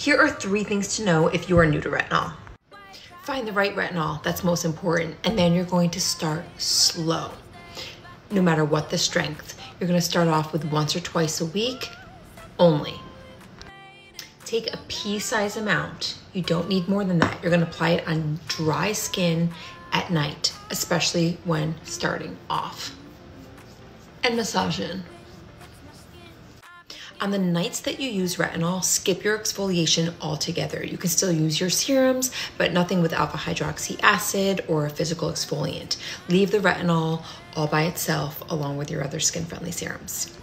Here are three things to know if you are new to retinol. Find the right retinol, that's most important, and then you're going to start slow. No matter what the strength, you're gonna start off with once or twice a week only. Take a pea size amount. You don't need more than that. You're gonna apply it on dry skin at night, especially when starting off. And massage in. On the nights that you use retinol, skip your exfoliation altogether. You can still use your serums, but nothing with alpha hydroxy acid or a physical exfoliant. Leave the retinol all by itself along with your other skin friendly serums.